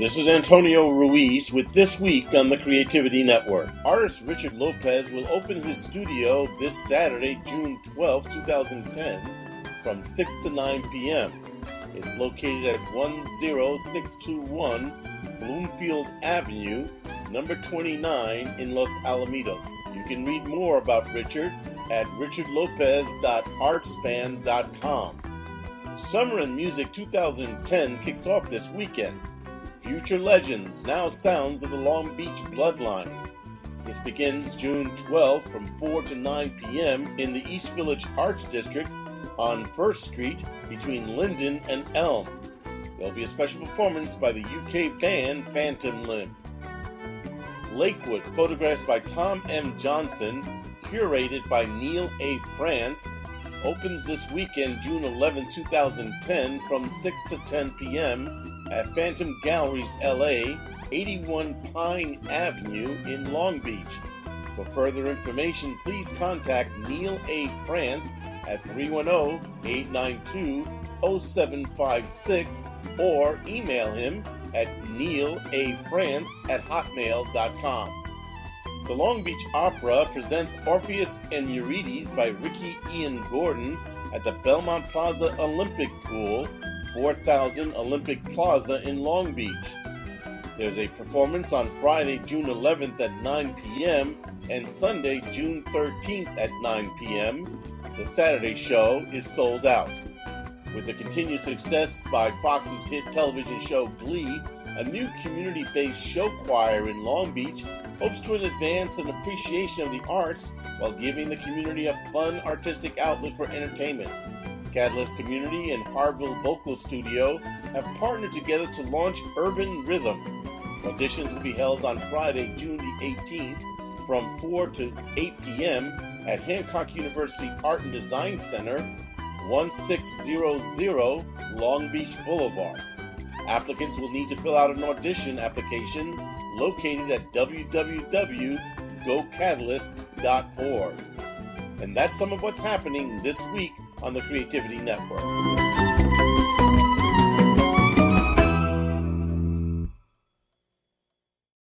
This is Antonio Ruiz with This Week on the Creativity Network. Artist Richard Lopez will open his studio this Saturday, June 12, 2010, from 6 to 9 p.m. It's located at 10621 Bloomfield Avenue, number 29 in Los Alamitos. You can read more about Richard at richardlopez.artspan.com. Summer and Music 2010 kicks off this weekend. Future Legends, now sounds of the Long Beach Bloodline. This begins June 12th from 4 to 9 p.m. in the East Village Arts District on 1st Street between Linden and Elm. There'll be a special performance by the UK band Phantom Limb. Lakewood, photographs by Tom M. Johnson, curated by Neil A. France, opens this weekend, June 11, 2010, from 6 to 10 p.m at Phantom Galleries LA, 81 Pine Avenue in Long Beach. For further information, please contact Neil A. France at 310 892 0756 or email him at neilafrance at hotmail.com. The Long Beach Opera presents Orpheus and Eurydice by Ricky Ian Gordon at the Belmont Plaza Olympic Pool 4000 Olympic Plaza in Long Beach. There's a performance on Friday, June 11th at 9 p.m. and Sunday, June 13th at 9 p.m. The Saturday show is sold out. With the continued success by Fox's hit television show Glee, a new community based show choir in Long Beach hopes to advance an appreciation of the arts while giving the community a fun artistic outlet for entertainment. Catalyst Community and Harville Vocal Studio have partnered together to launch Urban Rhythm. Auditions will be held on Friday, June the 18th from 4 to 8 p.m. at Hancock University Art and Design Center, 1600 Long Beach Boulevard. Applicants will need to fill out an audition application located at www.gocatalyst.org. And that's some of what's happening this week on the Creativity Network.